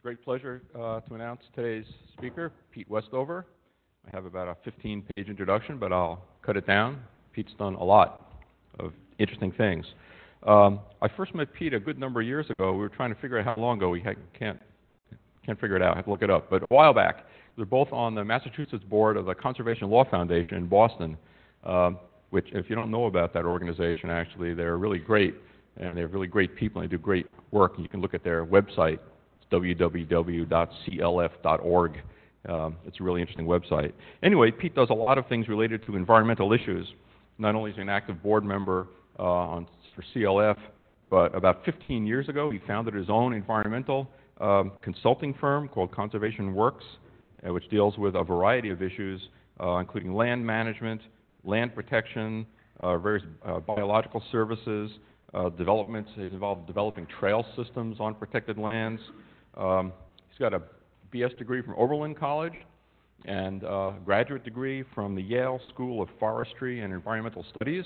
a great pleasure uh, to announce today's speaker, Pete Westover. I have about a 15 page introduction, but I'll cut it down. Pete's done a lot of interesting things. Um, I first met Pete a good number of years ago. We were trying to figure out how long ago. We can't, can't figure it out. I have to look it up. But a while back, they're both on the Massachusetts board of the Conservation Law Foundation in Boston, um, which, if you don't know about that organization, actually, they're really great. And they're really great people, and they do great work. You can look at their website, www.clf.org. Um, it's a really interesting website. Anyway, Pete does a lot of things related to environmental issues. Not only is he an active board member uh, on, for CLF, but about 15 years ago, he founded his own environmental um, consulting firm called Conservation Works, uh, which deals with a variety of issues, uh, including land management, land protection, uh, various uh, biological services, uh, developments. He's involved in developing trail systems on protected lands. Um, he's got a BS degree from Oberlin College and a graduate degree from the Yale School of Forestry and Environmental Studies.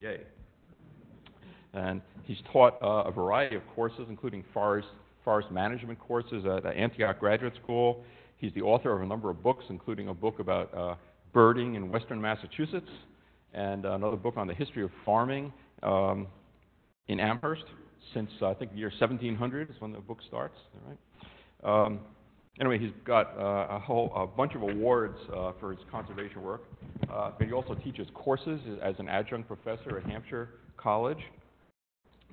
Yay. And he's taught uh, a variety of courses, including forest, forest management courses at Antioch Graduate School. He's the author of a number of books, including a book about uh, birding in western Massachusetts and another book on the history of farming um, in Amherst since uh, I think the year 1700 is when the book starts. Right? Um, anyway, he's got uh, a whole a bunch of awards uh, for his conservation work, uh, but he also teaches courses as an adjunct professor at Hampshire College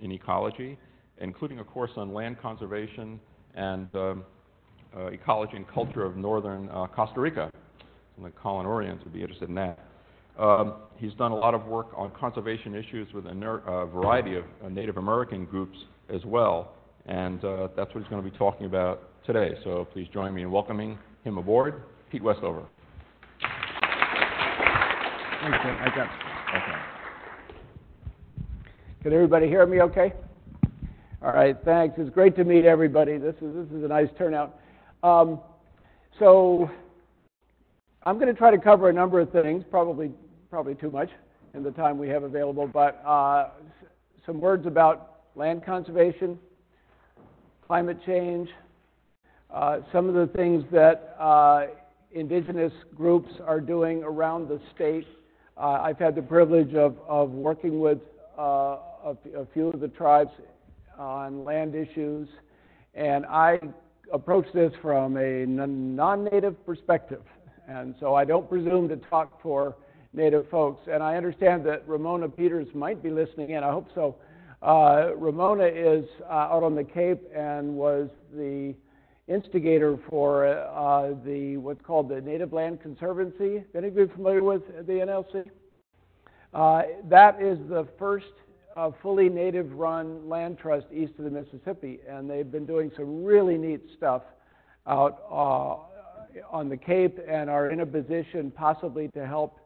in ecology, including a course on land conservation and um, uh, ecology and culture of northern uh, Costa Rica. Of the Colin Orients would be interested in that. Um, he's done a lot of work on conservation issues with a ner- uh, variety of uh, Native American groups as well, and uh, that's what he's going to be talking about today. So please join me in welcoming him aboard, Pete Westover. Thanks, Jim. I got okay. Can everybody hear me okay? All right, thanks. It's great to meet everybody. This is this is a nice turnout. Um, so I'm going to try to cover a number of things, probably probably too much in the time we have available, but uh, some words about land conservation, climate change, uh, some of the things that uh, indigenous groups are doing around the state. Uh, I've had the privilege of, of working with uh, a, a few of the tribes on land issues, and I approach this from a non native perspective. And so I don't presume to talk for Native folks. And I understand that Ramona Peters might be listening in. I hope so. Uh, Ramona is uh, out on the Cape and was the instigator for uh, the what's called the Native Land Conservancy. Any of you familiar with the NLC? Uh, that is the first uh, fully native-run land trust east of the Mississippi, and they've been doing some really neat stuff out uh, on the Cape and are in a position possibly to help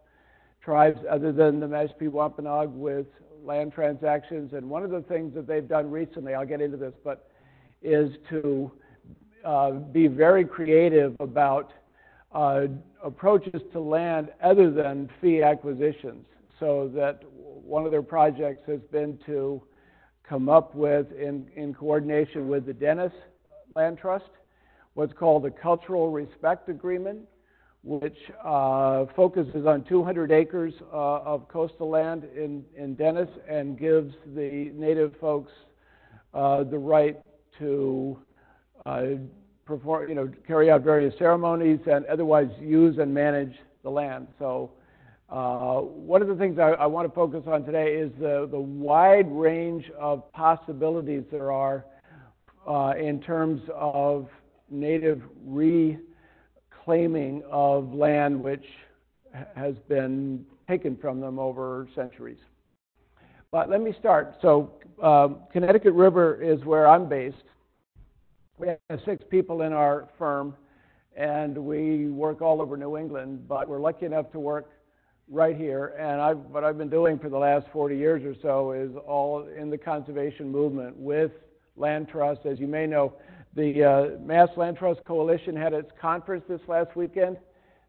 tribes other than the Mashpee Wampanoag with land transactions. And one of the things that they've done recently, I'll get into this, but is to uh, be very creative about uh, approaches to land other than fee acquisitions. So that one of their projects has been to come up with, in, in coordination with the Dennis Land Trust, what's called a cultural respect agreement, which uh, focuses on 200 acres uh, of coastal land in, in Dennis and gives the native folks uh, the right to uh, perform, you know, carry out various ceremonies and otherwise use and manage the land. So, uh, one of the things I, I want to focus on today is the, the wide range of possibilities there are uh, in terms of native re claiming of land which has been taken from them over centuries. But let me start. So, um, Connecticut River is where I'm based. We have six people in our firm, and we work all over New England, but we're lucky enough to work right here. And I've, what I've been doing for the last 40 years or so is all in the conservation movement with land trust. As you may know, the uh, Mass Land Trust Coalition had its conference this last weekend.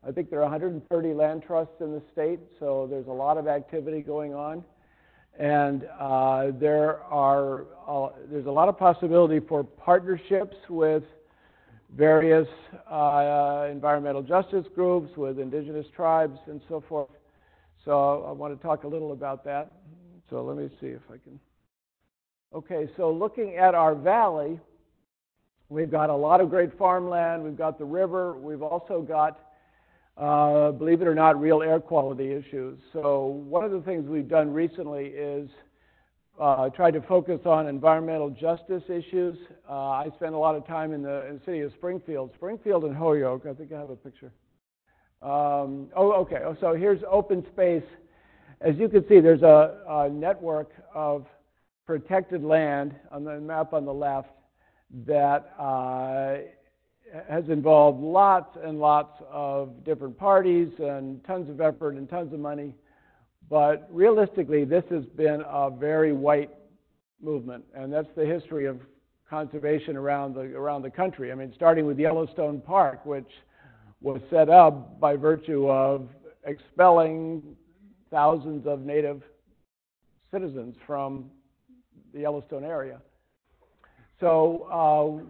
I think there are 130 land trusts in the state, so there's a lot of activity going on. And uh, there are uh, there's a lot of possibility for partnerships with various uh, environmental justice groups, with indigenous tribes, and so forth. So I want to talk a little about that. So let me see if I can. Okay, so looking at our valley, we've got a lot of great farmland. We've got the river. We've also got uh, believe it or not, real air quality issues. So one of the things we've done recently is uh, try to focus on environmental justice issues. Uh, I spend a lot of time in the, in the, city of Springfield, Springfield and Holyoke. I think I have a picture. Um, oh, okay. Oh, so here's open space. As you can see, there's a, a network of protected land on the map on the left that uh, has involved lots and lots of different parties and tons of effort and tons of money. But realistically, this has been a very white movement, and that's the history of conservation around the around the country. I mean, starting with Yellowstone Park, which was set up by virtue of expelling thousands of native citizens from the Yellowstone area. So uh,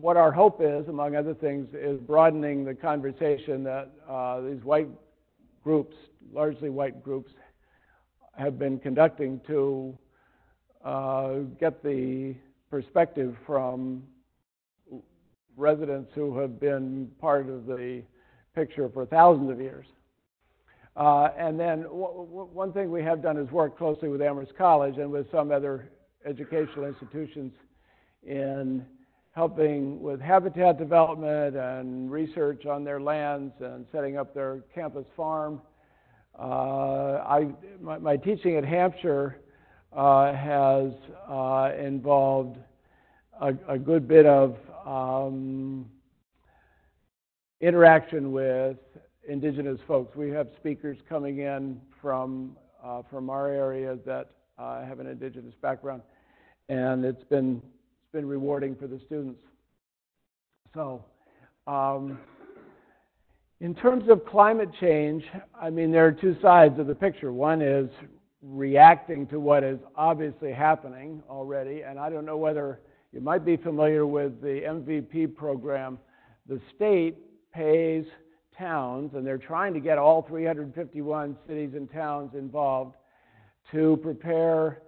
what our hope is, among other things, is broadening the conversation that uh, these white groups, largely white groups, have been conducting to uh, get the perspective from residents who have been part of the picture for thousands of years. Uh, and then one thing we have done is work closely with Amherst College and with some other educational institutions in helping with habitat development and research on their lands and setting up their campus farm. Uh, I, my, my, teaching at Hampshire uh, has uh, involved a, a, good bit of um, interaction with indigenous folks. We have speakers coming in from uh, from our area that uh, have an indigenous background, and it's been been rewarding for the students. So, um, in terms of climate change, I mean, there are two sides of the picture. One is reacting to what is obviously happening already, and I don't know whether you might be familiar with the MVP program. The state pays towns, and they're trying to get all 351 cities and towns involved to prepare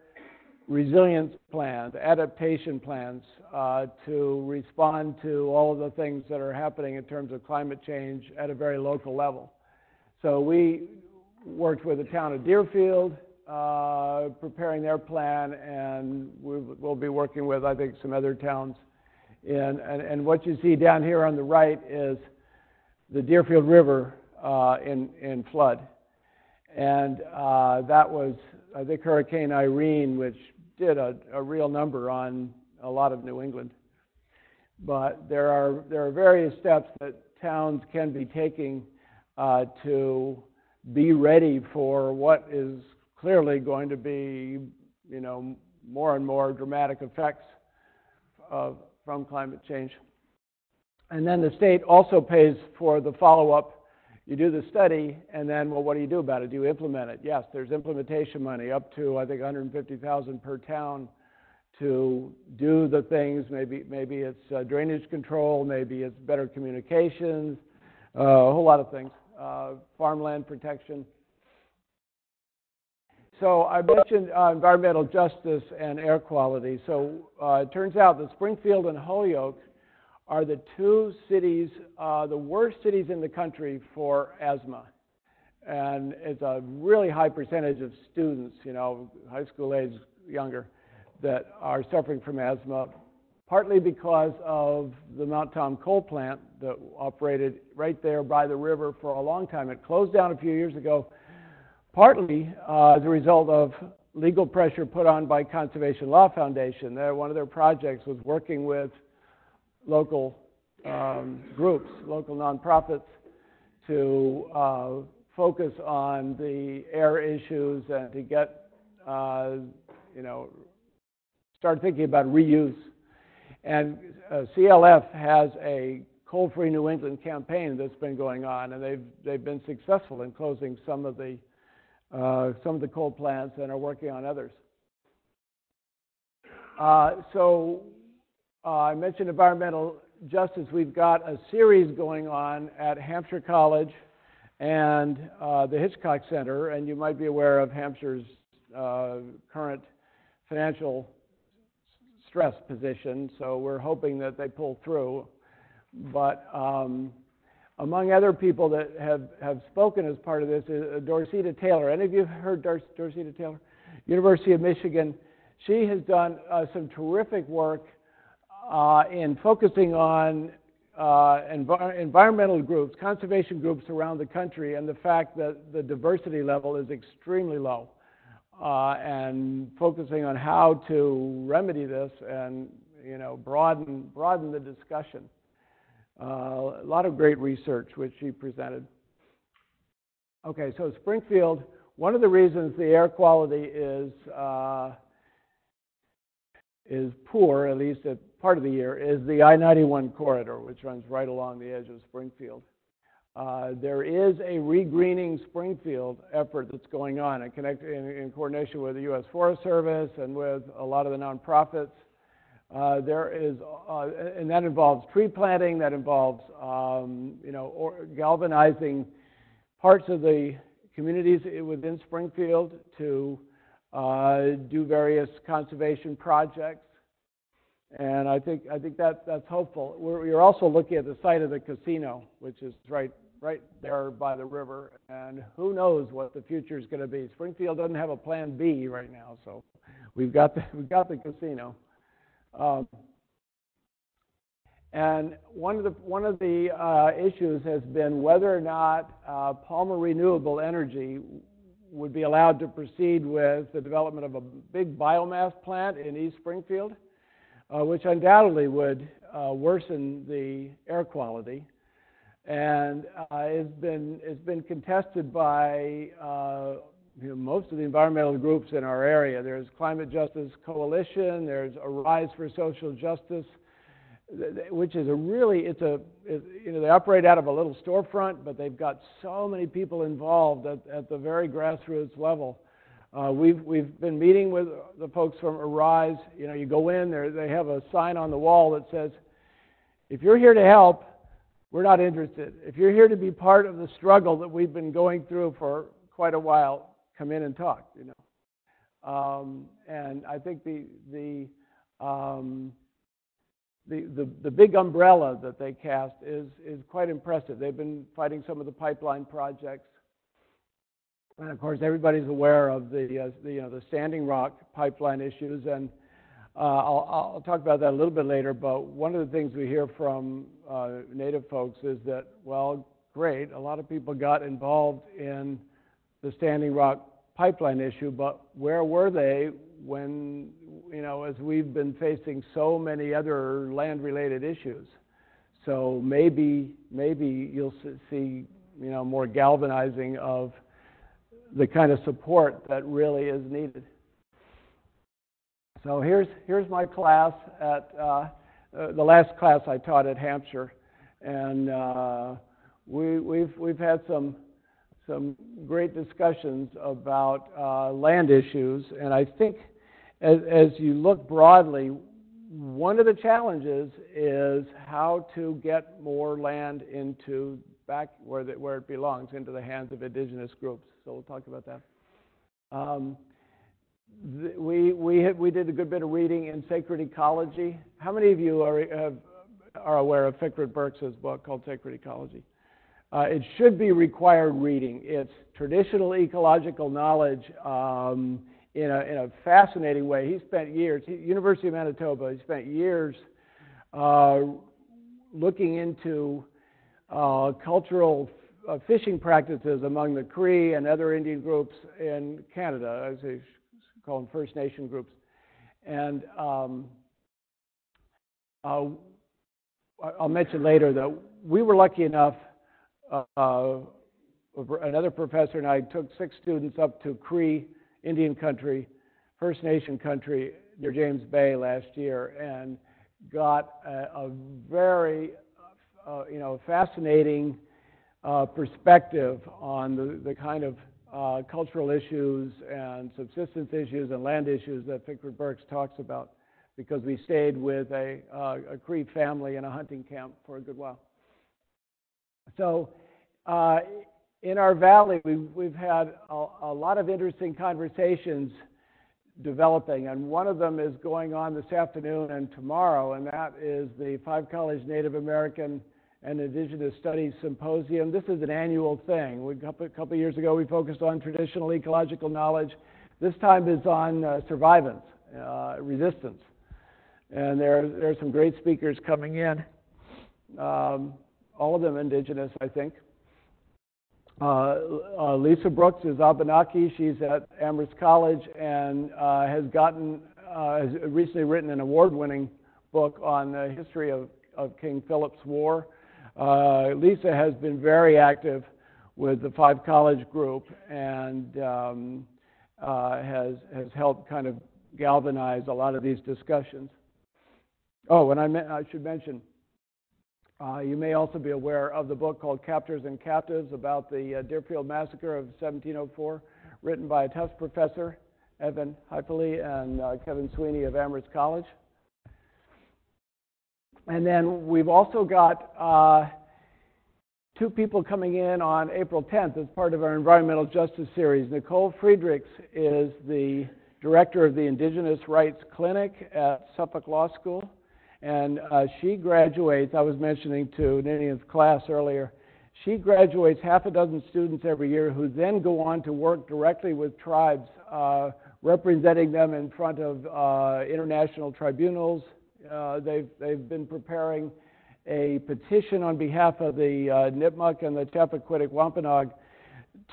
resilience plans, adaptation plans uh, to respond to all of the things that are happening in terms of climate change at a very local level. So we worked with the town of Deerfield, uh, preparing their plan, and we will be working with, I think, some other towns. In, and, and, what you see down here on the right is the Deerfield River uh, in, in flood. And uh, that was, I think, Hurricane Irene, which did a, a real number on a lot of New England. But there are, there are various steps that towns can be taking uh, to be ready for what is clearly going to be, you know, more and more dramatic effects of, from climate change. And then the state also pays for the follow-up you do the study, and then, well, what do you do about it? Do you implement it? Yes, there's implementation money up to I think 150,000 per town to do the things. Maybe maybe it's uh, drainage control, maybe it's better communications, uh, a whole lot of things. Uh, farmland protection. So I mentioned uh, environmental justice and air quality. So uh, it turns out that Springfield and Holyoke are the two cities, uh, the worst cities in the country for asthma. And it's a really high percentage of students, you know, high school age, younger, that are suffering from asthma, partly because of the Mount Tom coal plant that operated right there by the river for a long time. It closed down a few years ago, partly uh, as a result of legal pressure put on by Conservation Law Foundation. They're, one of their projects was working with local um, groups, local nonprofits, to uh, focus on the air issues and to get, uh, you know, start thinking about reuse. And uh, CLF has a coal-free New England campaign that's been going on, and they've they've been successful in closing some of the uh, some of the coal plants and are working on others. Uh, so uh, I mentioned environmental justice. We've got a series going on at Hampshire College and uh, the Hitchcock Center, and you might be aware of Hampshire's uh, current financial stress position. So we're hoping that they pull through. But um, among other people that have, have spoken as part of this is uh, Dorceta Taylor. Any of you heard Dor- Dorceta Taylor? University of Michigan. She has done uh, some terrific work uh, in focusing on uh, envi- environmental groups, conservation groups around the country, and the fact that the diversity level is extremely low, uh, and focusing on how to remedy this and you know broaden broaden the discussion. Uh, a lot of great research which she presented. Okay, so Springfield. One of the reasons the air quality is uh, is poor, at least at part of the year, is the I-91 corridor, which runs right along the edge of Springfield. Uh, there is a regreening Springfield effort that's going on in, connect, in, in, coordination with the U.S. Forest Service and with a lot of the nonprofits. Uh, there is, uh, and that involves tree planting, that involves, um, you know, galvanizing parts of the communities within Springfield to uh, do various conservation projects. And I think, I think that, that's hopeful. We're, you're also looking at the site of the casino, which is right, right there by the river. And who knows what the future is going to be. Springfield doesn't have a plan B right now, so we've got the, we've got the casino. Um, and one of the, one of the uh, issues has been whether or not uh, Palmer Renewable Energy would be allowed to proceed with the development of a big biomass plant in East Springfield, uh, which undoubtedly would uh, worsen the air quality. And uh, it's, been, it's been contested by uh, you know, most of the environmental groups in our area. There's Climate Justice Coalition, there's Arise for Social Justice, which is a really it's a it, you know they operate out of a little storefront but they've got so many people involved at, at the very grassroots level uh, we've we've been meeting with the folks from arise you know you go in there they have a sign on the wall that says if you're here to help we're not interested if you're here to be part of the struggle that we've been going through for quite a while come in and talk you know um, and i think the the um, the, the, the big umbrella that they cast is, is quite impressive. They've been fighting some of the pipeline projects. And of course, everybody's aware of the, uh, the, you know, the Standing Rock pipeline issues. And uh, I'll, talk about that a little bit later. But one of the things we hear from uh, Native folks is that, well, great, a lot of people got involved in the Standing Rock pipeline issue, but where were they when, you know, as we've been facing so many other land-related issues? So maybe, maybe you'll see, you know, more galvanizing of the kind of support that really is needed. So here's, here's my class at uh, uh, the last class I taught at Hampshire, and uh, we, we've, we've had some some great discussions about uh, land issues. And I think as, as you look broadly, one of the challenges is how to get more land into back where, the, where it belongs, into the hands of indigenous groups. So we'll talk about that. Um, th- we, we, we did a good bit of reading in Sacred Ecology. How many of you are, have, are aware of Fikret Berkes' book called Sacred Ecology? Uh, it should be required reading. It's traditional ecological knowledge um, in, a, in a fascinating way. He spent years, he, University of Manitoba, he spent years uh, looking into uh, cultural uh, fishing practices among the Cree and other Indian groups in Canada, as they call them First Nation groups. And um, uh, I'll mention later that we were lucky enough uh, another professor and I took six students up to Cree Indian country, First Nation country near James Bay last year, and got a, a very, uh, you know, fascinating uh, perspective on the, the kind of uh, cultural issues and subsistence issues and land issues that Fikret Berkes talks about because we stayed with a, uh, a Cree family in a hunting camp for a good while. So, uh, in our valley, we've, we've had a, a lot of interesting conversations developing, and one of them is going on this afternoon and tomorrow, and that is the Five College Native American and Indigenous Studies Symposium. This is an annual thing. We, a couple, couple years ago, we focused on traditional ecological knowledge. This time is on uh, survivance, uh, resistance. And there, there are some great speakers coming in, um, all of them indigenous, I think. Uh, uh, Lisa Brooks is Abenaki. She's at Amherst College and uh, has gotten, uh, has recently written an award-winning book on the history of, of King Philip's War. Uh, Lisa has been very active with the Five College group and um, uh, has, has helped kind of galvanize a lot of these discussions. Oh, and I, me- I should mention, uh, you may also be aware of the book called Captors and Captives about the uh, Deerfield Massacre of 1704, written by a Tufts professor, Evan Haefeli, and uh, Kevin Sweeney of Amherst College. And then we've also got uh, two people coming in on April 10th as part of our environmental justice series. Nicole Friedrichs is the director of the Indigenous Rights Clinic at Suffolk Law School. And uh, she graduates, I was mentioning to Ninian's class earlier, she graduates half a dozen students every year who then go on to work directly with tribes, uh, representing them in front of uh, international tribunals. Uh, they've, they've been preparing a petition on behalf of the uh, Nipmuc and the Chappaquiddick Wampanoag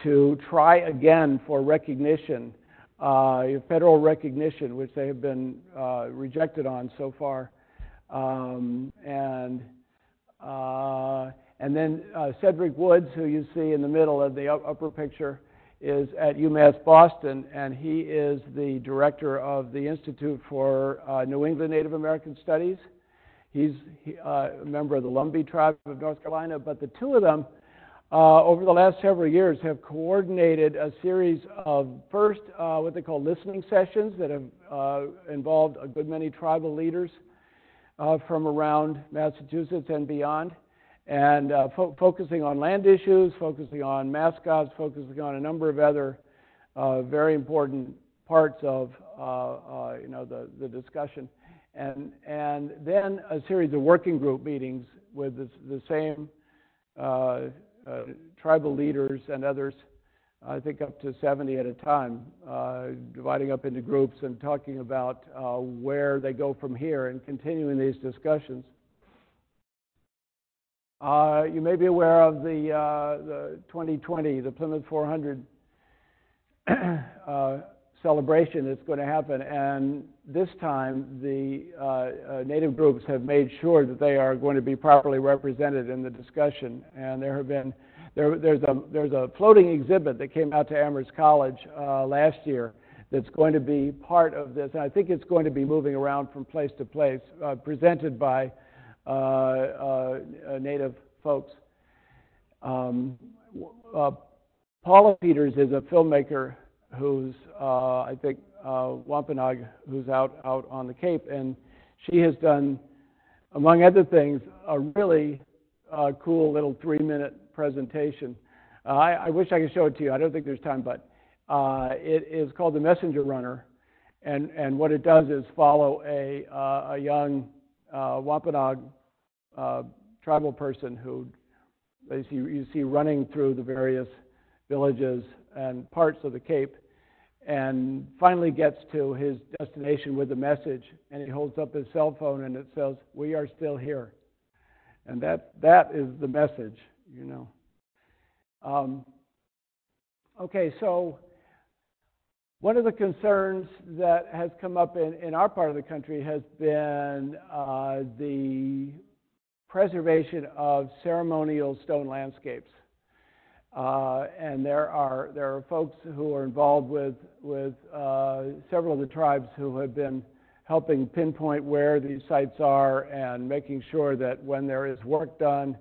to try again for recognition, uh, federal recognition, which they have been rejected on so far. Um, and uh, and then uh, Cedric Woods, who you see in the middle of the upper picture, is at UMass Boston, and he is the director of the Institute for uh, New England Native American Studies. He's he, uh, a member of the Lumbee tribe of North Carolina, but the two of them, uh, over the last several years, have coordinated a series of first uh, what they call listening sessions that have involved a good many tribal leaders uh, from around Massachusetts and beyond, and uh, fo- focusing on land issues, focusing on mascots, focusing on a number of other uh, very important parts of uh, uh, you know the, the discussion, and and then a series of working group meetings with the, the same uh, tribal leaders and others I think up to 70 at a time, uh, dividing up into groups and talking about uh, where they go from here and continuing these discussions. Uh, you may be aware of the, uh, the 2020, the Plymouth 400 uh, celebration that's going to happen, and this time the Native groups have made sure that they are going to be properly represented in the discussion, and there have been there, there's, a, there's a floating exhibit that came out to Amherst College uh, last year that's going to be part of this, and I think it's going to be moving around from place to place, uh, presented by Native folks. Um, uh, Paula Peters is a filmmaker who's, uh, I think, Wampanoag, who's out, out on the Cape, and she has done, among other things, a really cool little three minute presentation. Uh, I, I, wish I could show it to you. I don't think there's time, but uh, it is called the Messenger Runner, and and what it does is follow a uh, a young uh, Wampanoag uh, tribal person who you see, you see running through the various villages and parts of the Cape, and finally gets to his destination with a message, and he holds up his cell phone and it says, "We are still here," and that that is the message you know. Um, okay, so one of the concerns that has come up in, in our part of the country has been uh, the preservation of ceremonial stone landscapes. Uh, and there are there are folks who are involved with with uh, several of the tribes who have been helping pinpoint where these sites are and making sure that when there is work done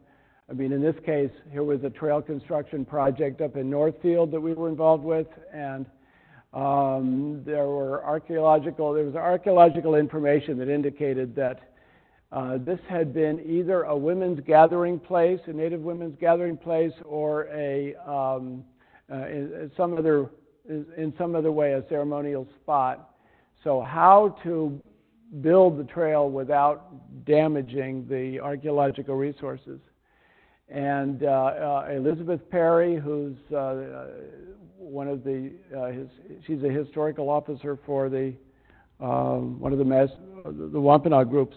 I mean, in this case, here was a trail construction project up in Northfield that we were involved with, and um, there were archaeological, there was archaeological information that indicated that uh, this had been either a women's gathering place, a native women's gathering place, or a um, uh, in, some other in some other way a ceremonial spot. So how to build the trail without damaging the archaeological resources? And uh, uh, Elizabeth Perry, who's uh, one of the his, she's a historical officer for the um, one of the mass, the Wampanoag groups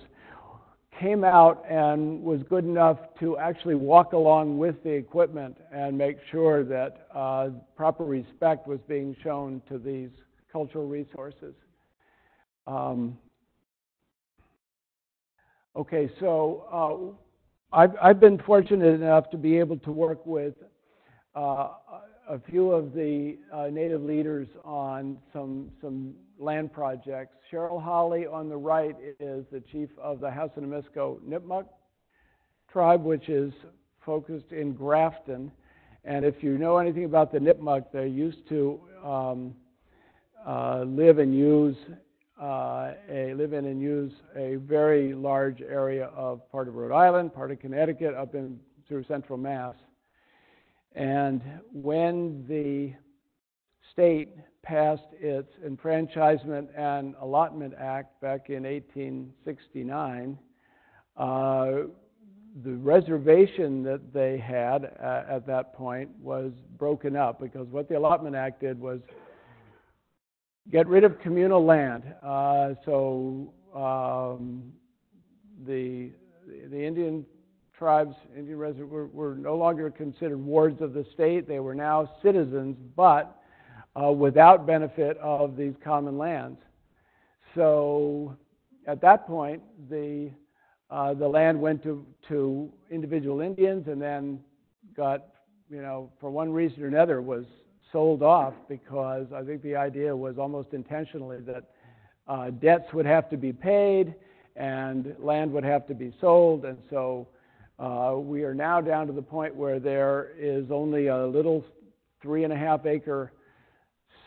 came out and was good enough to actually walk along with the equipment and make sure that uh, proper respect was being shown to these cultural resources. Um, okay, so uh, I've, I've been fortunate enough to be able to work with uh, a few of the uh, native leaders on some, some land projects. Cheryl Holley on the right is the chief of the Hassanamisco Nipmuc tribe, which is focused in Grafton. And if you know anything about the Nipmuc, they used to um, uh, live and use uh, a live in and use a very large area of part of Rhode Island, part of Connecticut, up in through central Mass. And when the state passed its Enfranchisement and Allotment Act back in 1869, uh, the reservation that they had uh, at that point was broken up because what the Allotment Act did was get rid of communal land. Uh, so um, the the Indian tribes, Indian residents, were, were no longer considered wards of the state. They were now citizens, but uh, without benefit of these common lands. So at that point, the uh, the land went to, to individual Indians and then got, you know, for one reason or another, was sold off because I think the idea was almost intentionally that uh, debts would have to be paid and land would have to be sold. And so uh, we are now down to the point where there is only a little three and a half acre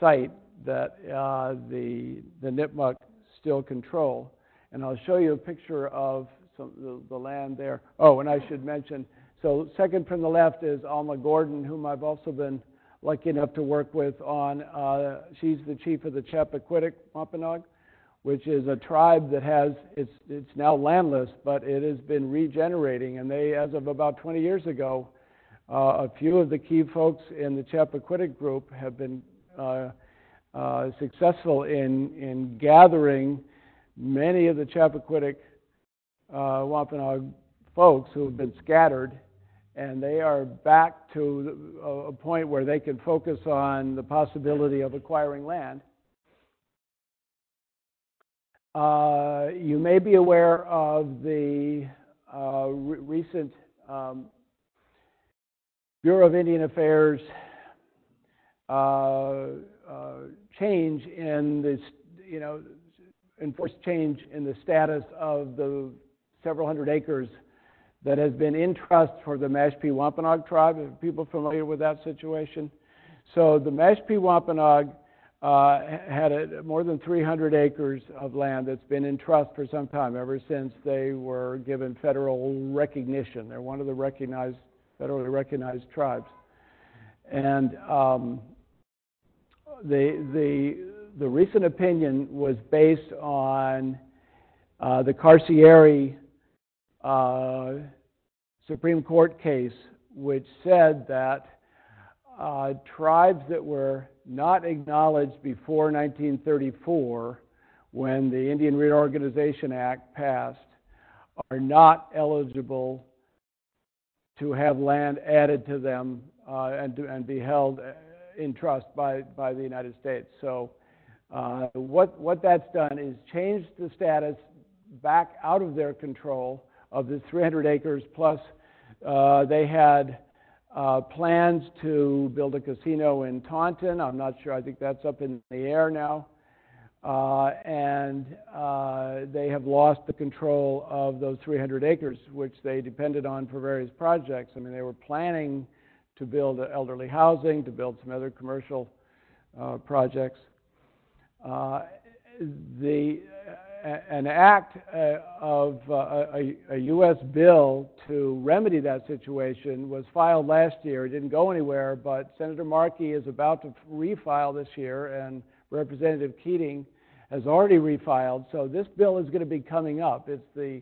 site that uh, the, the Nipmuc still control. And I'll show you a picture of some, the, the land there. Oh, and I should mention, so second from the left is Alma Gordon, whom I've also been lucky enough to work with on, uh, she's the chief of the Chappaquiddick Wampanoag which is a tribe that has it's it's now landless, but it has been regenerating. And they, as of about 20 years ago, uh, a few of the key folks in the Chappaquiddick group have been successful in in gathering many of the Chappaquiddick uh, Wampanoag folks who have been scattered, and they are back to a point where they can focus on the possibility of acquiring land. Uh, you may be aware of the uh, re- recent um, Bureau of Indian Affairs uh, uh, change in this, you know, enforced change in the status of the several hundred acres that has been in trust for the Mashpee Wampanoag tribe. Are people familiar with that situation? So the Mashpee Wampanoag uh, had a, more than 300 acres of land that's been in trust for some time, ever since they were given federal recognition. They're one of the recognized, federally recognized tribes. And um, the, the, the recent opinion was based on uh, the Carcieri uh, Supreme Court case, which said that uh, tribes that were not acknowledged before 1934, when the Indian Reorganization Act passed, are not eligible to have land added to them uh, and, to, and be held in trust by, by the United States. So, uh, what, what that's done is changed the status back out of their control of the 300 acres plus uh, they had uh, plans to build a casino in Taunton. I'm not sure. I think that's up in the air now. uh, and uh, they have lost the control of those 300 acres, which they depended on for various projects. I mean, they were planning to build elderly housing, to build some other commercial uh, projects. Uh, the, an act uh, of uh, a, a, U.S. bill to remedy that situation was filed last year. It didn't go anywhere, but Senator Markey is about to refile this year, and Representative Keating has already refiled. So this bill is going to be coming up. It's the,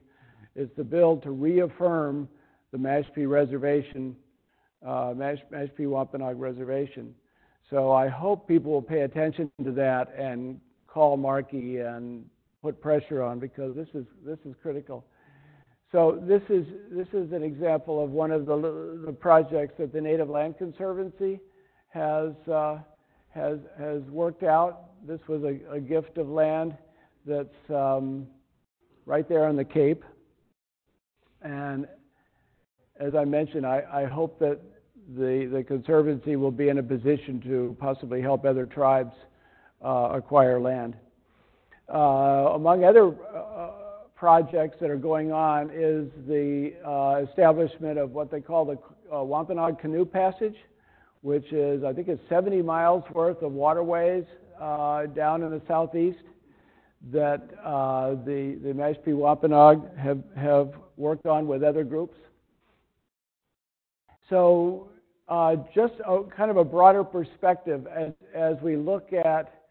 it's the bill to reaffirm the Mashpee Reservation, Mashpee Wampanoag Reservation. So I hope people will pay attention to that and call Markey and put pressure on because this is this is critical. So this is this is an example of one of the the projects that the Native Land Conservancy has uh, has has worked out. This was a, a gift of land that's um, right there on the Cape, and as I mentioned, I, I hope that the the conservancy will be in a position to possibly help other tribes uh, acquire land. Uh, among other uh, projects that are going on is the uh, establishment of what they call the uh, Wampanoag Canoe Passage, which is, I think it's 70 miles worth of waterways down in the southeast that the, the Mashpee Wampanoag have, have worked on with other groups. So just a, kind of a broader perspective as, as we look at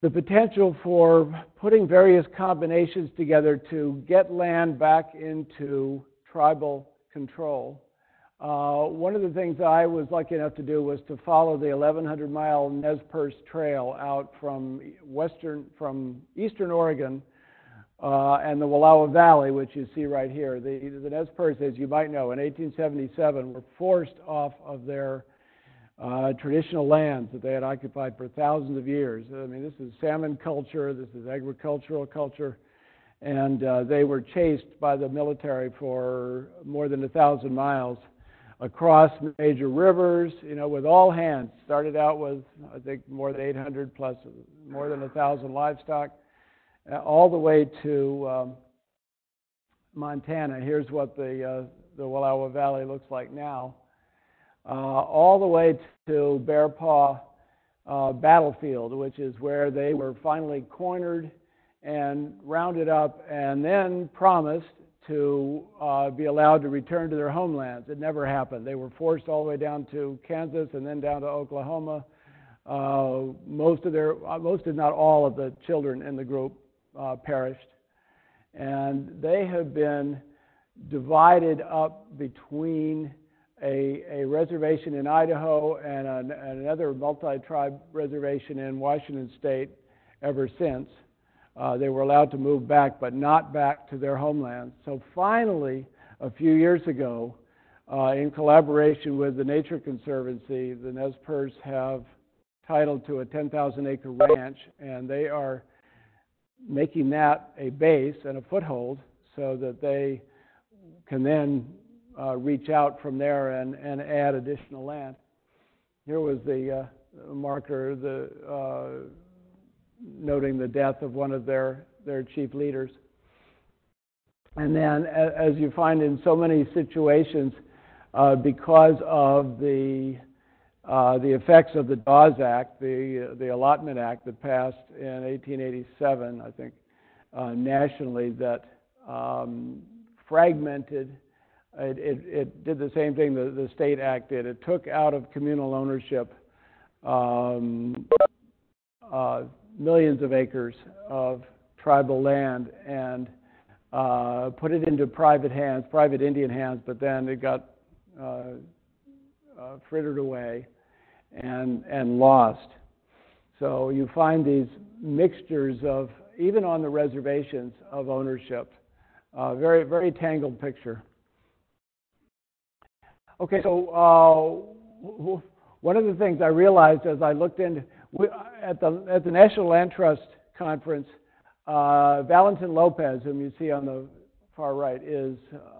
the potential for putting various combinations together to get land back into tribal control. Uh, one of the things I was lucky enough to do was to follow the 1100 mile Nez Perce Trail out from western, from eastern Oregon uh, and the Wallowa Valley, which you see right here. The, the Nez Perce, as you might know, in 1877 were forced off of their uh, traditional lands that they had occupied for thousands of years. I mean, this is salmon culture, this is agricultural culture, and uh, they were chased by the military for more than a thousand miles across major rivers, you know, with all hands. Started out with, I think, more than 800 plus more than a thousand livestock, all the way to um, Montana. Here's what the uh, the Wallowa Valley looks like now uh, all the way to Bear Paw uh, Battlefield, which is where they were finally cornered and rounded up and then promised to uh, be allowed to return to their homelands. It never happened. They were forced all the way down to Kansas and then down to Oklahoma. Uh, most of their, uh, most if not all of the children in the group uh, perished. And they have been divided up between a, a reservation in Idaho and, an, and another multi tribe reservation in Washington state ever since. Uh, they were allowed to move back, but not back to their homeland. So finally, a few years ago, uh, in collaboration with the Nature Conservancy, the Nez Perce have title to a 10,000 acre ranch, and they are making that a base and a foothold so that they can then uh, reach out from there and, and add additional land. Here was the uh, marker the, uh, noting the death of one of their, their chief leaders. And then, as you find in so many situations, uh, because of the uh, the effects of the Dawes Act, the the Allotment Act that passed in 1887, I think, uh, nationally, that um, fragmented it, it, it, did the same thing the, the state act did. It took out of communal ownership um, uh, millions of acres of tribal land and uh, put it into private hands, private Indian hands, but then it got uh, uh frittered away and, and lost. So you find these mixtures of, even on the reservations, of ownership. Uh, very, very tangled picture. Okay, so uh, one of the things I realized as I looked into at the at the National Land Trust conference, uh, Valentin Lopez, whom you see on the far right, is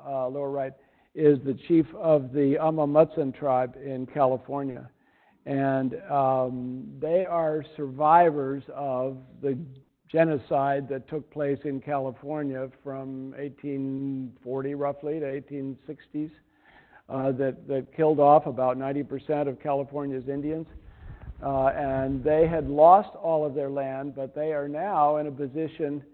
uh, lower right, is the chief of the Amah Mutsun tribe in California, And um, they are survivors of the genocide that took place in California from 1840 roughly to 1860s uh, that, that killed off about 90% of California's Indians. Uh, and they had lost all of their land, but they are now in a position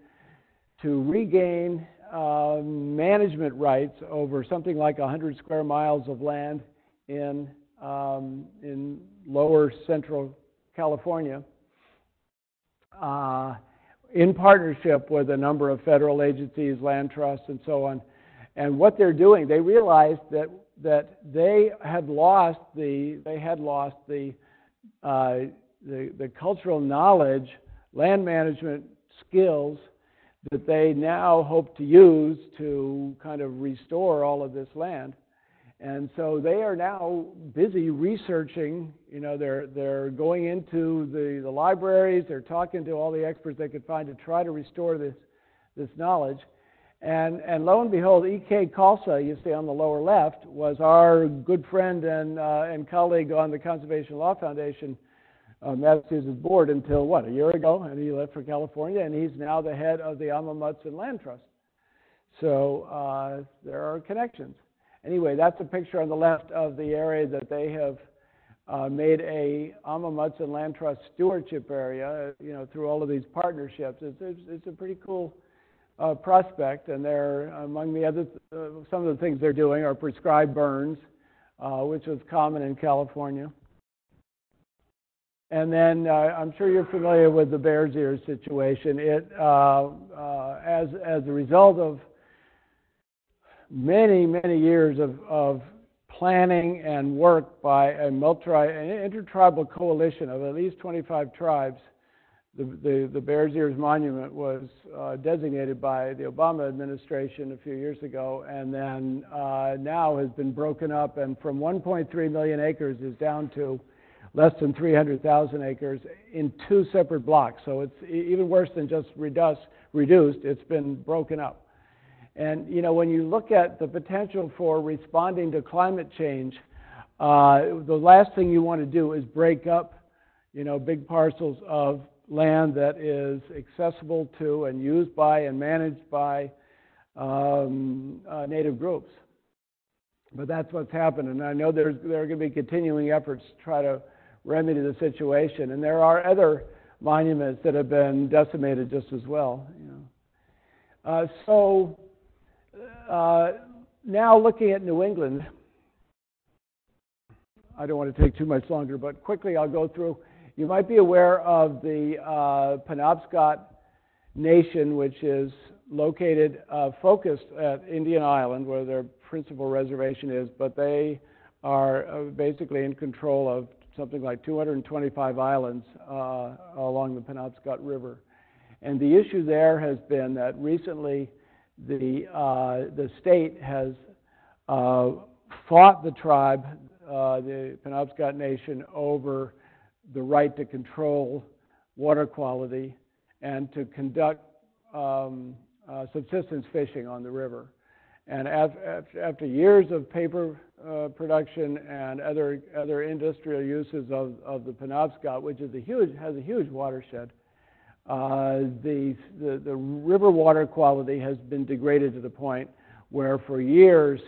to regain uh, management rights over something like 100 square miles of land in, um, in lower central California. Uh, in partnership with a number of federal agencies, land trusts, and so on. And what they're doing, they realized that that they had lost the they had lost the uh, the, the cultural knowledge, land management skills that they now hope to use to kind of restore all of this land. And so they are now busy researching. You know, they're they're going into the, the libraries. They're talking to all the experts they could find to try to restore this this knowledge. And and lo and behold, E.K. Khalsa, you see on the lower left, was our good friend and uh, and colleague on the Conservation Law Foundation uh, Massachusetts board until what a year ago, and he left for California, and he's now the head of the Amah-Mutsun Land Trust. So uh, there are connections. Anyway, that's a picture on the left of the area that they have uh, made a Amah-Mutsun Land Trust stewardship area, you know, through all of these partnerships. It's, it's, it's a pretty cool uh, prospect, and they're, among the other, uh, some of the things they're doing are prescribed burns, uh, which was common in California. And then uh, I'm sure you're familiar with the Bears Ears situation. It, uh, as, as a result of many, many years of, of planning and work by a multi, an intertribal coalition of at least 25 tribes. The, the, the Bears Ears Monument was uh, designated by the Obama administration a few years ago, and then uh, now has been broken up, and from 1.3 million acres is down to less than 300,000 acres in two separate blocks. So it's even worse than just reduced, reduced. It's been broken up. And you know, when you look at the potential for responding to climate change, uh, the last thing you want to do is break up, you know, big parcels of land that is accessible to and used by and managed by um, uh, native groups. But that's what's happened, and I know there's, there are going to be continuing efforts to try to remedy the situation. And there are other monuments that have been decimated just as well. You know. Uh, so uh, now looking at New England, I don't want to take too much longer, but quickly I'll go through. You might be aware of the uh, Penobscot Nation, which is located uh, focused at Indian Island, where their principal reservation is, but they are uh, basically in control of something like 225 islands uh, along the Penobscot River. And the issue there has been that recently the, uh, the state has uh, fought the tribe, uh, the Penobscot Nation, over the right to control water quality and to conduct um, uh, subsistence fishing on the river. And after, after years of paper uh, production and other, other industrial uses of, of the Penobscot, which is a huge, has a huge watershed, the, the, the river water quality has been degraded to the point where for years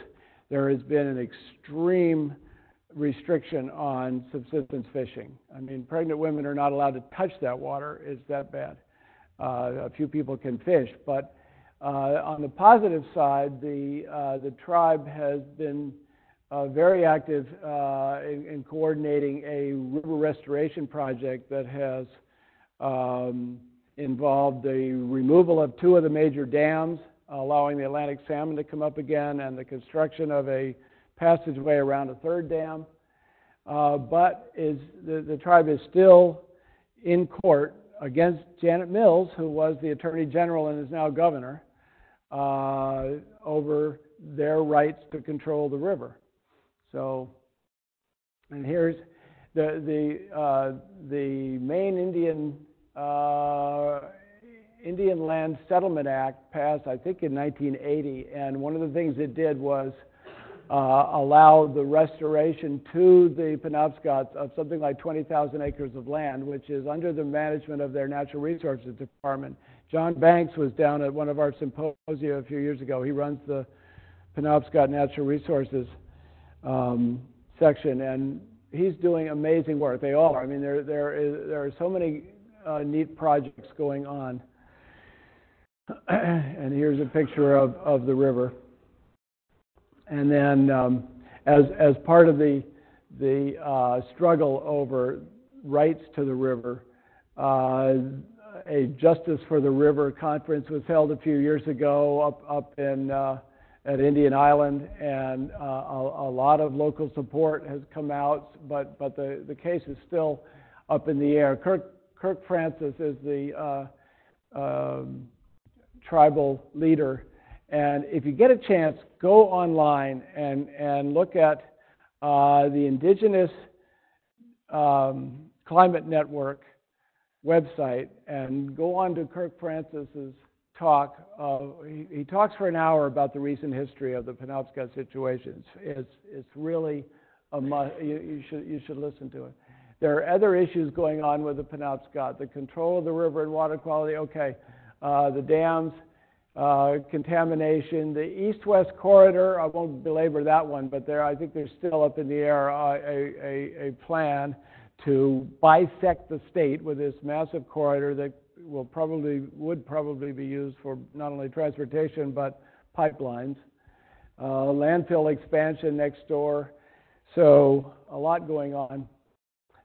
there has been an extreme restriction on subsistence fishing. I mean, pregnant women are not allowed to touch that water. It's that bad. Uh, a few people can fish, but uh, on the positive side, the, uh, the tribe has been uh, very active uh, in, in, coordinating a river restoration project that has um, involved the removal of two of the major dams, allowing the Atlantic salmon to come up again, and the construction of a passageway around a third dam. Uh, but is, the, the tribe is still in court against Janet Mills, who was the Attorney General and is now governor uh, over their rights to control the river. So, and here's the the uh, the Maine Indian Indian Land Settlement Act passed, I think, in 1980, and one of the things it did was uh, allow the restoration to the Penobscots of something like 20,000 acres of land, which is under the management of their Natural Resources Department. John Banks was down at one of our symposia a few years ago. He runs the Penobscot Natural Resources um, section, and he's doing amazing work. They all are. I mean, there there is there are so many uh, neat projects going on. and here's a picture of, of the river. And then, um, as as part of the the uh, struggle over rights to the river, uh, a Justice for the River conference was held a few years ago up up in uh, at Indian Island, and uh, a, a, lot of local support has come out, but but the the case is still up in the air. Kirk Kirk Francis is the uh, um, tribal leader, and if you get a chance, go online and and look at uh, the Indigenous um, Climate Network website and go on to Kirk Francis's talk. Uh, he, he, talks for an hour about the recent history of the Penobscot situation. It's, it's, it's really a must. You, you, should, you should listen to it. There are other issues going on with the Penobscot. The control of the river and water quality, okay. Uh, the dams, uh, contamination, the east-west corridor, I won't belabor that one, but there, I think there's still up in the air uh, a, a, a plan to bisect the state with this massive corridor that will probably would probably be used for not only transportation but pipelines. Uh, landfill expansion next door, so a lot going on.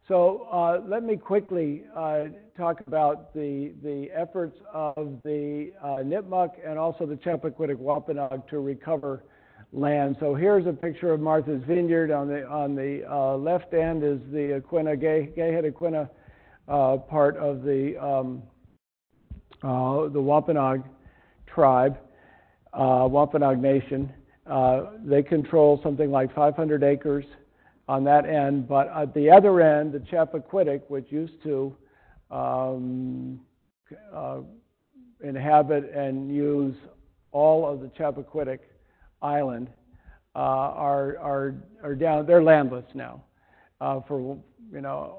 So uh, let me quickly uh, talk about the the efforts of the uh, Nipmuc and also the Chappaquiddick Wampanoag to recover land. So here's a picture of Martha's Vineyard. On the on the uh, left end is the Aquinnah Gay, Gayhead Aquinnah uh, part of the um, uh, the Wampanoag tribe, uh, Wampanoag Nation. They control something like 500 acres on that end, but at the other end, the Chappaquiddick, which used to um, uh, inhabit and use all of the Chappaquiddick Island, uh, are are are down. They're landless now, uh, for you know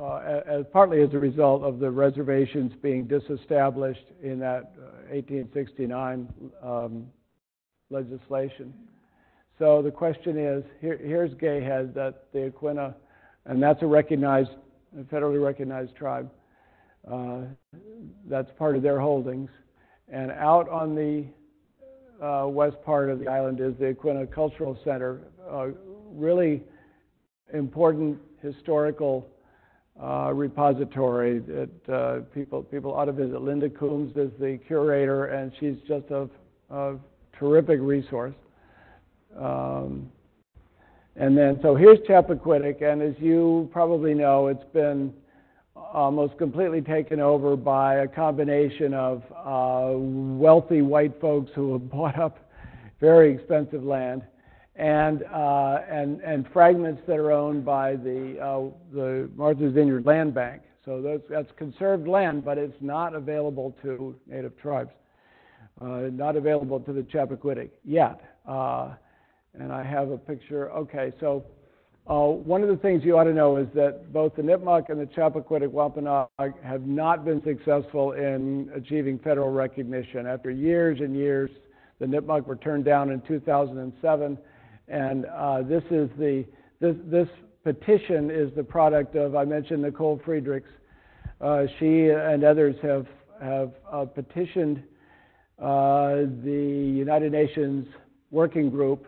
uh, as partly as a result of the reservations being disestablished in that uh, 1869 um, legislation. So the question is, here, here's Gayhead, that the Aquinnah, and that's a recognized, a federally recognized tribe. Uh, that's part of their holdings. And out on the uh, west part of the island is the Aquinnah Cultural Center, uh, really important historical uh, repository that uh, people people ought to visit. Linda Coombs is the curator, and she's just a, a terrific resource. Um, and then, so here's Chappaquiddick, and as you probably know, it's been almost completely taken over by a combination of uh, wealthy white folks who have bought up very expensive land and, uh, and, and fragments that are owned by the, uh, the Martha's Vineyard Land Bank. So that's, that's conserved land, but it's not available to native tribes, uh, not available to the Chappaquiddick yet. And I have a picture. Okay, so uh, one of the things you ought to know is that both the Nipmuc and the Chappaquiddick Wampanoag have not been successful in achieving federal recognition. After years and years, the Nipmuc were turned down in 2007 and uh, this is the this, this petition is the product of I mentioned Nicole Friedrichs. Uh, she and others have have uh, petitioned uh, the United Nations Working Group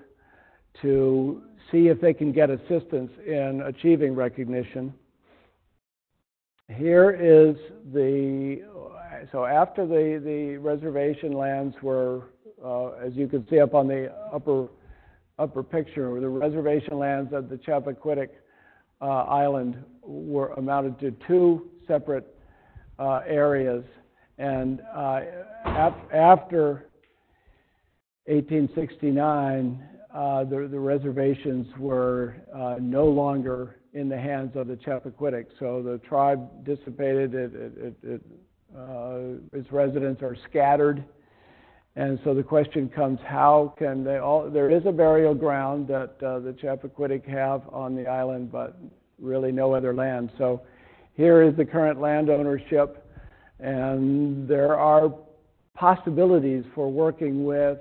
to see if they can get assistance in achieving recognition. Here is the so after the the reservation lands were, uh, as you can see up on the upper upper picture, the reservation lands of the Chappaquiddick uh, Island were amounted to two separate uh, areas. And uh, after 1869, uh, the, the, reservations were uh, no longer in the hands of the Chappaquiddick. So the tribe dissipated, it, it, it, uh, its residents are scattered And so the question comes, how can they all, there is a burial ground that uh, the Chappaquiddick have on the island, but really no other land. So here is the current land ownership, and there are possibilities for working with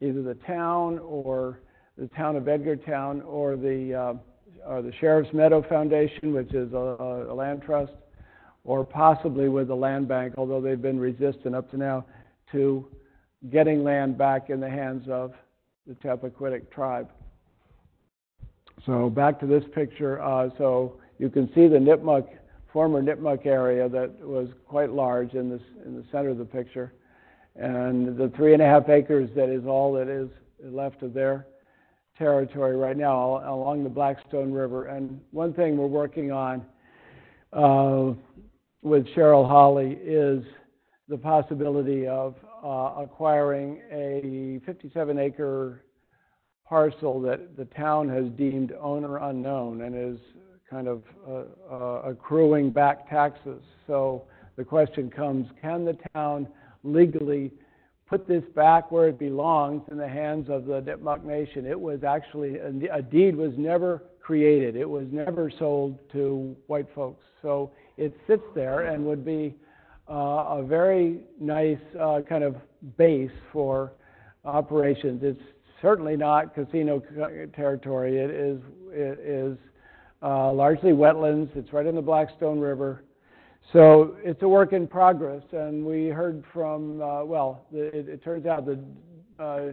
either the town or the town of Edgartown or the, uh, or the Sheriff's Meadow Foundation, which is a, a land trust, or possibly with the land bank, although they've been resistant up to now, to getting land back in the hands of the Chappaquiddick tribe. So back to this picture. Uh, so you can see the Nipmuc, former Nipmuc area that was quite large in, this, in the center of the picture. And the three and a half acres that is all that is left of their territory right now along the Blackstone River. And one thing we're working on uh, with Cheryl Holley is the possibility of uh, acquiring a 57 acre parcel that the town has deemed owner unknown and is kind of uh, uh, accruing back taxes. So the question comes can the town legally put this back where it belongs in the hands of the Nipmuc Nation? It was actually, a deed was never created, it was never sold to white folks. So it sits there and would be uh, a very nice uh, kind of base for operations. It's certainly not casino territory. It is it is uh, largely wetlands. It's right in the Blackstone River. So it's a work in progress, and we heard from uh, well, the, it, it, turns out that uh,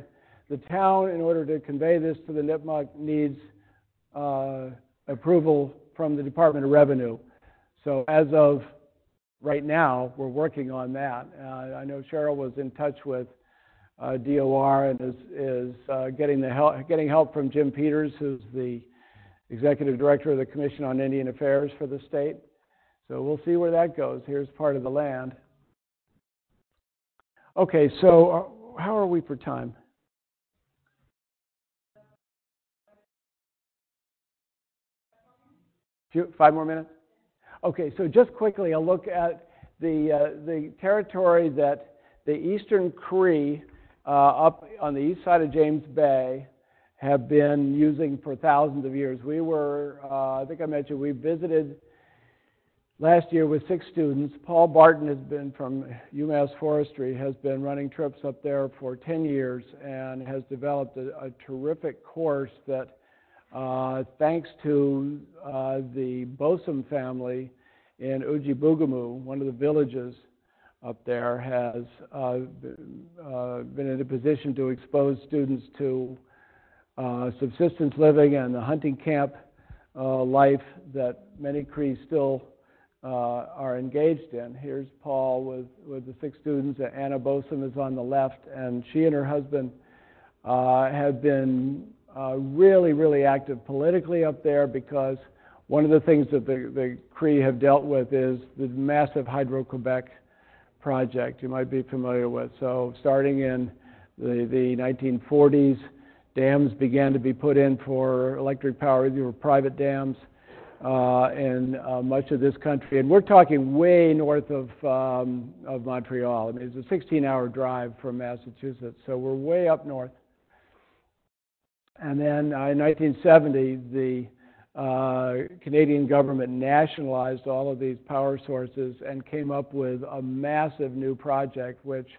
the town, in order to convey this to the Nipmuc, needs uh, approval from the Department of Revenue. So as of right now, we're working on that. Uh, I know Cheryl was in touch with uh, DOR and is, is uh, getting, the help, getting help from Jim Peters, who's the executive director of the Commission on Indian Affairs for the state. So we'll see where that goes. Here's part of the land. Okay, so uh, how are we for time? Few, Five more minutes? Okay, so just quickly, a look at the, uh, the territory that the Eastern Cree uh, up on the east side of James Bay have been using for thousands of years. We were, uh, I think I mentioned, we visited last year with six students. Paul Barton has been from UMass Forestry, has been running trips up there for 10 years and has developed a, a terrific course that uh, thanks to uh, the Bosum family in Oujé-Bougoumou, one of the villages up there, has uh, uh, been in a position to expose students to uh, subsistence living and the hunting camp uh, life that many Cree still are engaged in. Here's Paul with, with the six students. Anna Bosum is on the left, and she and her husband have been uh, really, really active politically up there because one of the things that the, the Cree have dealt with is the massive Hydro-Quebec project you might be familiar with. So starting in the, the 1940s, dams began to be put in for electric power. These were private dams uh, in uh, much of this country. And we're talking way north of, um, Montreal. I mean, it's a 16-hour drive from Massachusetts, so we're way up north. And then uh, in 1970, the uh, Canadian government nationalized all of these power sources and came up with a massive new project, which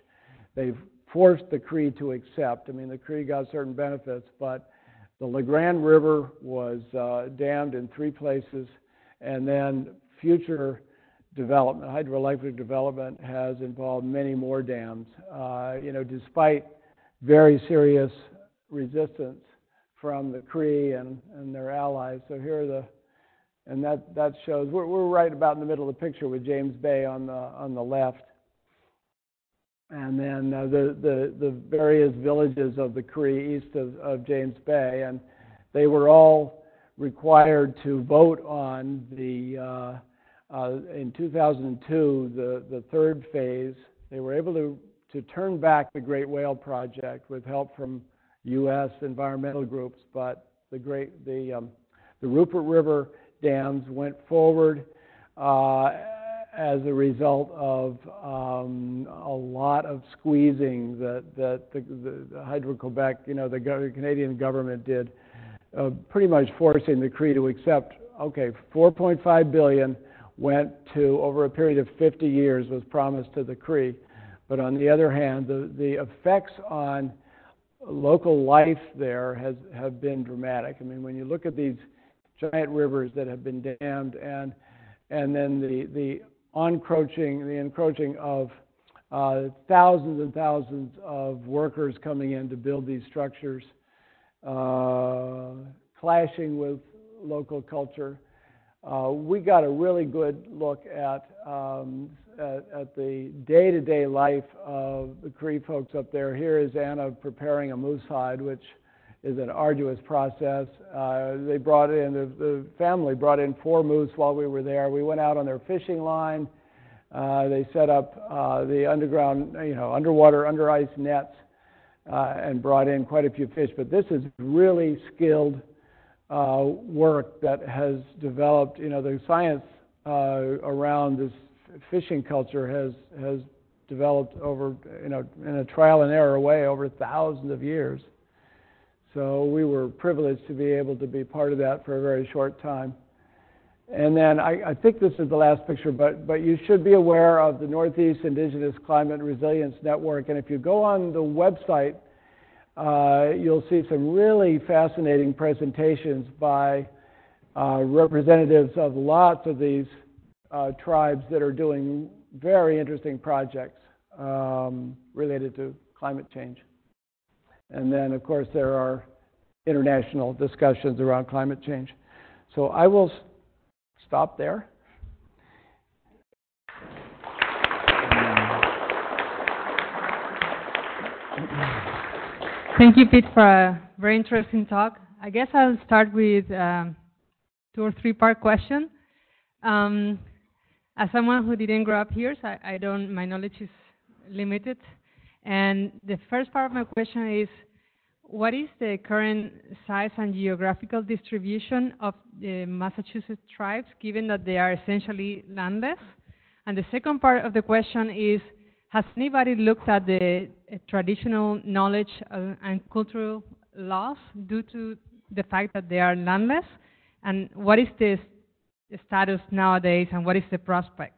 they've forced the Cree to accept. I mean, the Cree got certain benefits, but the La Grande River was uh, dammed in three places, and then future development, hydroelectric development, has involved many more dams. Uh, you know, despite very serious resistance from the Cree and, and their allies. So here are the, and that, that shows, we're, we're right about in the middle of the picture with James Bay on the, on the left. And then uh, the, the, the various villages of the Cree east of, of James Bay. And they were all required to vote on the, uh, uh, in 2002, the, the third phase. They were able to, to turn back the Great Whale Project with help from U.S. environmental groups, but the great the um, the Rupert River dams went forward, uh, as a result of um, a lot of squeezing that, that the, the Hydro-Quebec, you know, the go- Canadian government did, uh, pretty much forcing the Cree to accept, okay, 4.5 billion went to, over a period of 50 years, was promised to the Cree. But on the other hand, the, the effects on local life there has, have been dramatic. I mean, when you look at these giant rivers that have been dammed and, and then the, the encroaching, the encroaching of uh, thousands and thousands of workers coming in to build these structures, uh, clashing with local culture. Uh, we got a really good look at, um, at, at the day-to-day life of the Cree folks up there. Here is Anna preparing a moose hide, which is an arduous process. Uh, they brought in, the, the family brought in four moose while we were there. We went out on their fishing line. Uh, they set up uh, the underground, you know, underwater, under ice nets uh, and brought in quite a few fish. But this is really skilled uh, work that has developed. You know, the science uh, around this fishing culture has has developed over, you know, in a trial and error way over thousands of years. So we were privileged to be able to be part of that for a very short time. And then I, I think this is the last picture, but, but you should be aware of the Northeast Indigenous Climate Resilience Network. And if you go on the website, uh, you'll see some really fascinating presentations by uh, representatives of lots of these uh, tribes that are doing very interesting projects um, related to climate change. And then, of course, there are international discussions around climate change. So I will stop there. Thank you, Pete, for a very interesting talk. I guess I'll start with um, two or three part question. Um, as someone who didn't grow up here, so I, I don't, my knowledge is limited. And the first part of my question is, what is the current size and geographical distribution of the Massachusetts tribes, given that they are essentially landless? And the second part of the question is, has anybody looked at the uh, traditional knowledge uh, and cultural loss due to the fact that they are landless? And what is the status nowadays, and what is the prospect?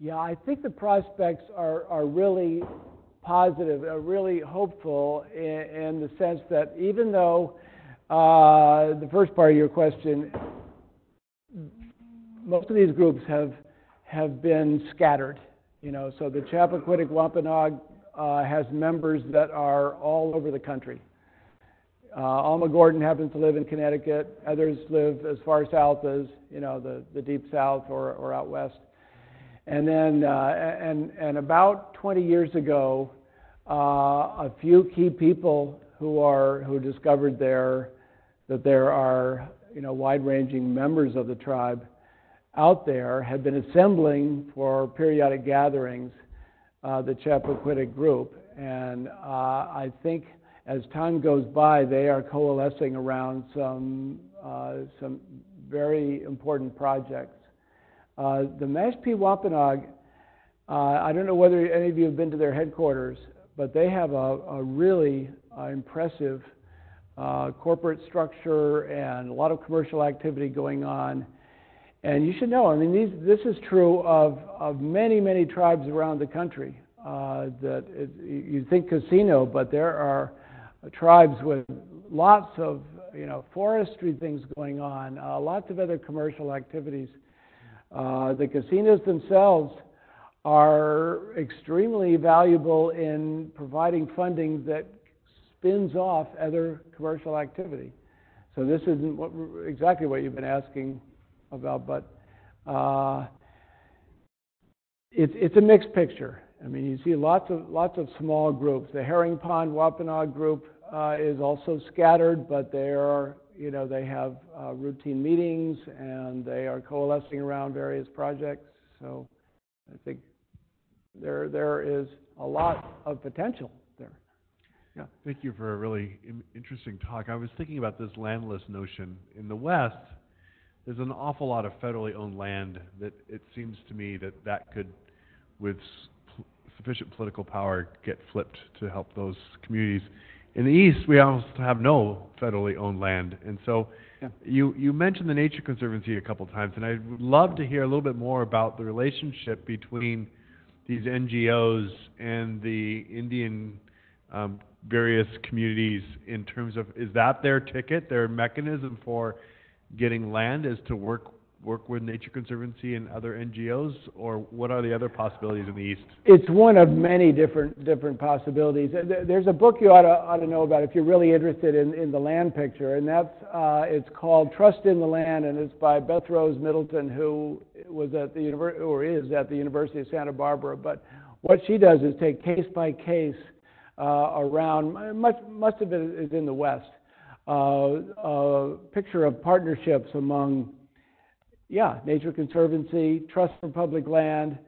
Yeah, I think the prospects are, are really positive, are really hopeful in, in the sense that even though uh, the first part of your question, most of these groups have have been scattered. You know, so the Chappaquiddick Wampanoag uh, has members that are all over the country. Uh, Alma Gordon happens to live in Connecticut. Others live as far south as you know the, the deep south or, or out west. And then, uh, and, and about 20 years ago, uh, a few key people who are, who discovered there, that there are, you know, wide-ranging members of the tribe out there had been assembling for periodic gatherings, uh, the Chappaquiddick group. And uh, I think as time goes by, they are coalescing around some, uh, some very important projects. Uh, the Mashpee Wampanoag, uh, I don't know whether any of you have been to their headquarters, but they have a, a really uh, impressive uh, corporate structure and a lot of commercial activity going on. And you should know, I mean, these, this is true of, of many, many tribes around the country. Uh, that it, you think casino, but there are tribes with lots of, you know, forestry things going on, uh, lots of other commercial activities. Uh, the casinos themselves are extremely valuable in providing funding that spins off other commercial activity. So this isn't what, exactly what you've been asking about, but uh, it's it's a mixed picture. I mean, you see lots of lots of small groups. The Herring Pond Wampanoag group uh, is also scattered, but they are you know they have uh, routine meetings and they are coalescing around various projects. So I think there there is a lot of potential there. Yeah, thank you for a really interesting talk. I was thinking about this landless notion. In the West, there's an awful lot of federally owned land that it seems to me that that could, with sufficient political power, get flipped to help those communities. In the east, we almost have no federally owned land, and so Yeah. you you mentioned the Nature Conservancy a couple times, and I would love to hear a little bit more about the relationship between these NGOs and the Indian um, various communities in terms of is that their ticket, their mechanism for getting land is to work work with Nature Conservancy and other NGOs, or what are the other possibilities in the east? It's one of many different, different possibilities. Uh, There's a book you ought to, ought to know about if you're really interested in, in the land picture, and that's, uh, it's called Trust in the Land, and it's by Beth Rose Middleton, who was at the univer, or is at the University of Santa Barbara. But what she does is take case by case, uh, around, much, most of it is in the West, uh, a picture of partnerships among yeah, Nature Conservancy, Trust for Public Land,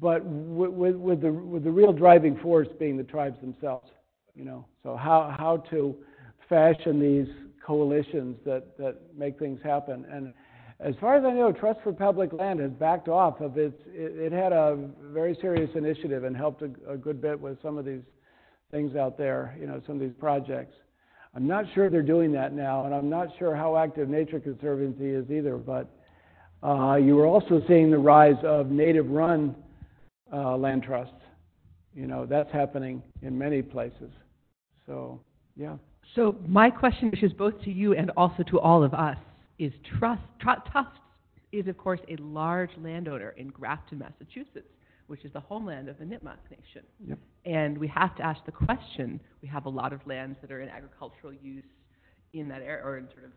but with, with, with the with the real driving force being the tribes themselves. You know, so how how to fashion these coalitions that that make things happen. And as far as I know, Trust for Public Land has backed off of its. It, it had a very serious initiative and helped a, a good bit with some of these things out there. You know, some of these projects. I'm not sure they're doing that now, and I'm not sure how active Nature Conservancy is either, but. Uh, you were also seeing the rise of native-run uh, land trusts. You know, that's happening in many places. So, yeah. So my question, which is both to you and also to all of us, is trust. Tru- Tufts is, of course, a large landowner in Grafton, Massachusetts, which is the homeland of the Nipmuc Nation. Yep. And we have to ask the question: We have a lot of lands that are in agricultural use in that area, or in sort of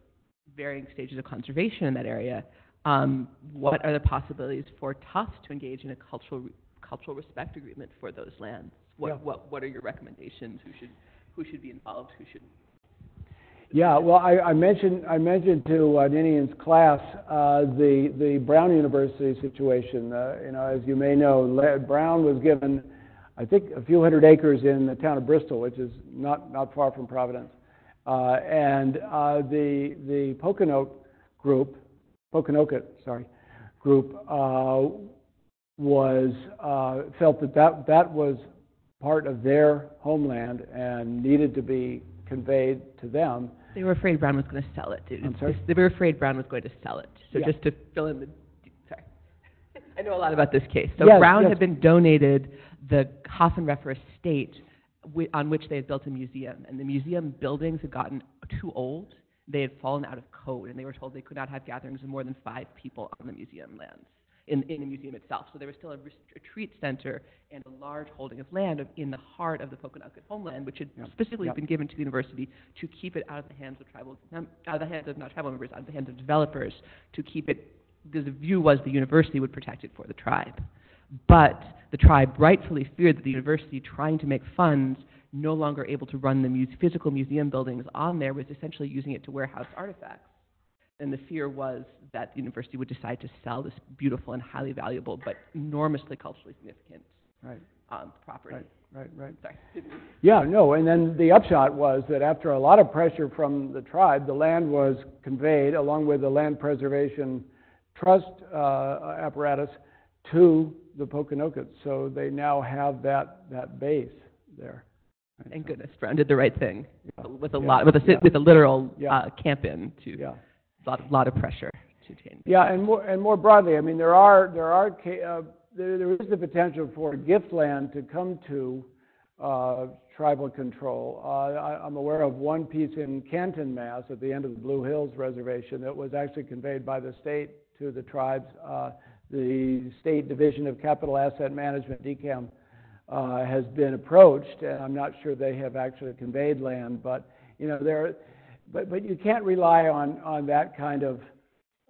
varying stages of conservation in that area. Um, what are the possibilities for Tufts to engage in a cultural cultural respect agreement for those lands? What Yeah. what what are your recommendations? Who should who should be involved? Who should Yeah, well, I, I mentioned, I mentioned to uh, Ninian's class, uh, the, the Brown University situation. Uh, you know, as you may know, Brown was given, I think, a few hundred acres in the town of Bristol, which is not, not far from Providence. Uh, and, uh, the, the Pocono group, Pokanoket, sorry, group, uh, was, uh, felt that that, that was part of their homeland and needed to be conveyed to them. They were afraid Brown was going to sell it. It- I'm sorry? They were afraid Brown was going to sell it. So Yeah. just to fill in the, sorry. I know a lot about this case. So Yes, Brown yes. had been donated the Haffenreffer estate on which they had built a museum. And the museum buildings had gotten too old. They had fallen out of code, and they were told they could not have gatherings of more than five people on the museum lands, in, in the museum itself. So there was still a retreat center and a large holding of land in the heart of the Pokanoket homeland, which had Yep. specifically Yep. been given to the university to keep it out of the hands of tribal, out of the hands of not tribal members, out of the hands of developers, to keep it, because the view was the university would protect it for the tribe. But the tribe rightfully feared that the university, trying to make funds, no longer able to run the muse- physical museum buildings on there, was essentially using it to warehouse artifacts. And the fear was that the university would decide to sell this beautiful and highly valuable, but enormously culturally significant Right, um, property. right, right, right. Sorry. Yeah, no, and then the upshot was that after a lot of pressure from the tribe, the land was conveyed, along with the Land Preservation Trust uh, apparatus, to the Pokanoket. So they now have that, that base there. Thank so- goodness Brown did the right thing Yeah, with a yeah, lot, with a, yeah. with a literal uh, camp in to Yeah. lot, lot of pressure to change. Yeah, and more, and more broadly, I mean, there are, there are, uh, there, there is the potential for gift land to come to, uh, tribal control. Uh, I, I'm aware of one piece in Canton, Mass, at the end of the Blue Hills Reservation that was actually conveyed by the state to the tribes. Uh, the State Division of Capital Asset Management, DCAM, uh, has been approached, and I'm not sure they have actually conveyed land, but, you know, there, but, but you can't rely on, on that kind of,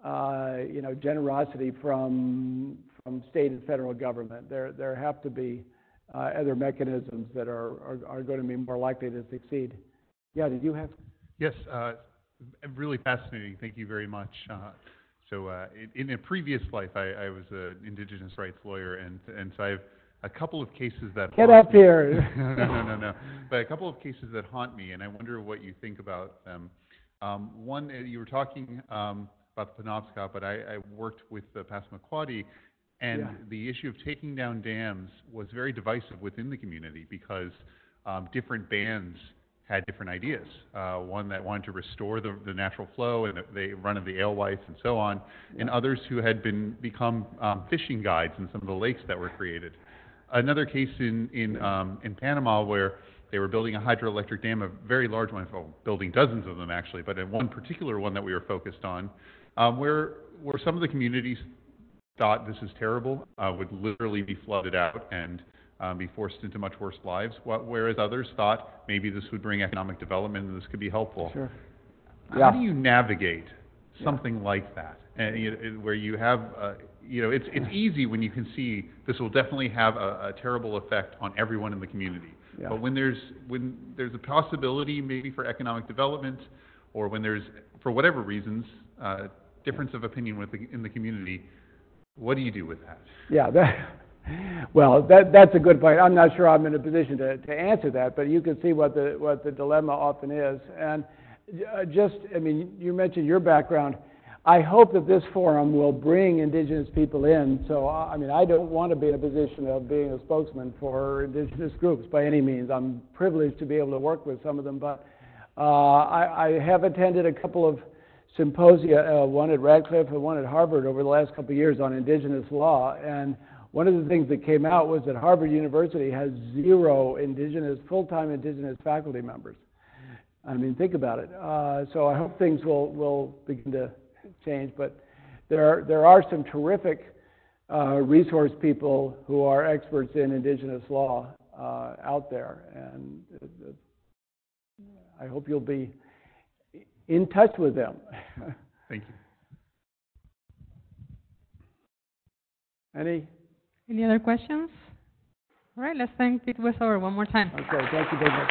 uh, you know, generosity from, from state and federal government. There, there have to be, uh, other mechanisms that are, are, are gonna be more likely to succeed. Yeah, did you have? Yes, uh, really fascinating. Thank you very much. Uh, so, uh, in, in a previous life, I, I was an indigenous rights lawyer, and and so I have a couple of cases that Get haunt up me. here. no, no, no, no. But a couple of cases that haunt me, and I wonder what you think about them. Um, one, uh, you were talking um, about the Penobscot, but I, I worked with the Passamaquoddy, and Yeah. the issue of taking down dams was very divisive within the community because um, different bands had different ideas. Uh, one that wanted to restore the, the natural flow and the, the run of the alewife and so on, and others who had been become um, fishing guides in some of the lakes that were created. Another case in in um, in Panama where they were building a hydroelectric dam, a very large one, well, building dozens of them actually, but in one particular one that we were focused on, um, where where some of the communities thought this is terrible, uh, would literally be flooded out and um, be forced into much worse lives, wh- whereas others thought maybe this would bring economic development and this could be helpful. Sure. How Yeah. do you navigate something like that, and you know, where you have, uh, you know, it's it's easy when you can see this will definitely have a, a terrible effect on everyone in the community. Yeah. But when there's when there's a possibility maybe for economic development, or when there's for whatever reasons uh, difference of opinion with the, in the community, what do you do with that? Yeah, that, well, that, that's a good point. I'm not sure I'm in a position to, to answer that, but you can see what the, what the dilemma often is. And uh, just, I mean, you mentioned your background. I hope that this forum will bring indigenous people in. So, I mean, I don't want to be in a position of being a spokesman for indigenous groups by any means. I'm privileged to be able to work with some of them, but uh, I, I have attended a couple of symposia, uh, one at Radcliffe and one at Harvard over the last couple of years on indigenous law. And one of the things that came out was that Harvard University has zero indigenous, full-time indigenous faculty members. I mean, think about it. Uh, so I hope things will, will begin to change, but there are, there are some terrific uh, resource people who are experts in indigenous law uh, out there, and uh, I hope you'll be in touch with them. Thank you. Any? Any other questions? All right, let's thank Pete Westover one more time. Okay, thank you very much.